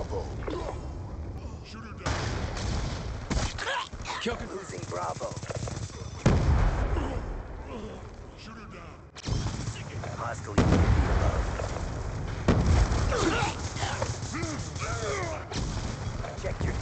Bravo. Kill confirmed. Losing Bravo. Hostile UAV above. Check your